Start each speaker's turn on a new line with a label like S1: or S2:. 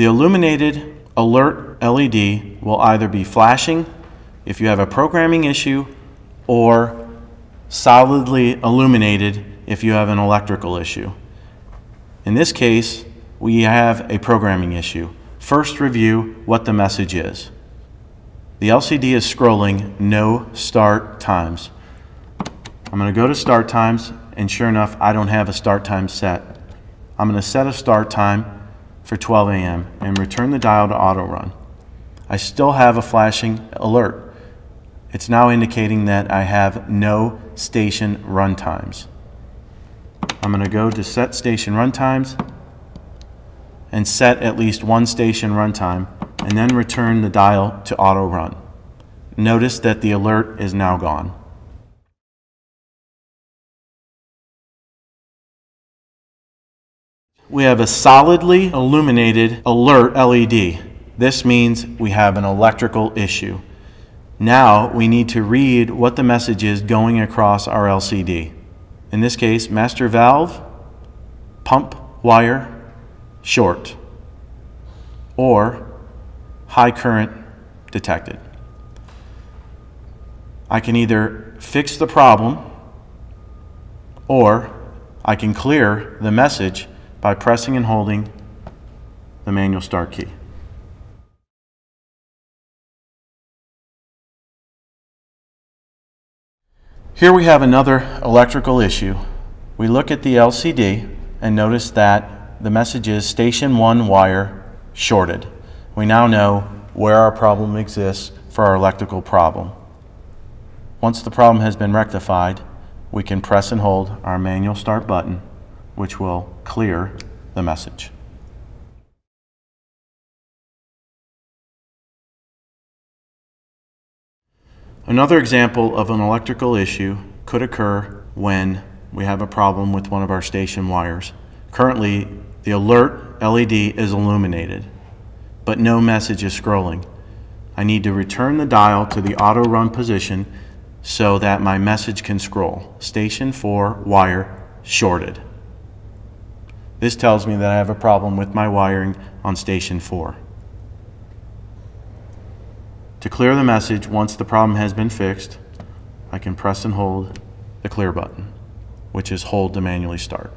S1: The illuminated alert LED will either be flashing if you have a programming issue or solidly illuminated if you have an electrical issue. In this case, we have a programming issue. First review what the message is. The LCD is scrolling no start times. I'm going to go to start times and sure enough I don't have a start time set. I'm going to set a start time for 12 a.m. and return the dial to auto run. I still have a flashing alert. It's now indicating that I have no station run times. I'm going to go to set station run times and set at least one station runtime and then return the dial to auto run. Notice that the alert is now gone. We have a solidly illuminated alert LED. This means we have an electrical issue. Now we need to read what the message is going across our LCD. In this case, master valve, pump wire, short, or high current detected. I can either fix the problem or I can clear the message by pressing and holding the manual start key. Here we have another electrical issue. We look at the LCD and notice that the message is station 1 wire shorted. We now know where our problem exists for our electrical problem. Once the problem has been rectified, we can press and hold our manual start button, which will clear the message. Another example of an electrical issue could occur when we have a problem with one of our station wires. Currently, the alert LED is illuminated, but no message is scrolling. I need to return the dial to the auto run position so that my message can scroll. Station 4 wire shorted. This tells me that I have a problem with my wiring on station 4. To clear the message, once the problem has been fixed, I can press and hold the clear button, which is hold to manually start.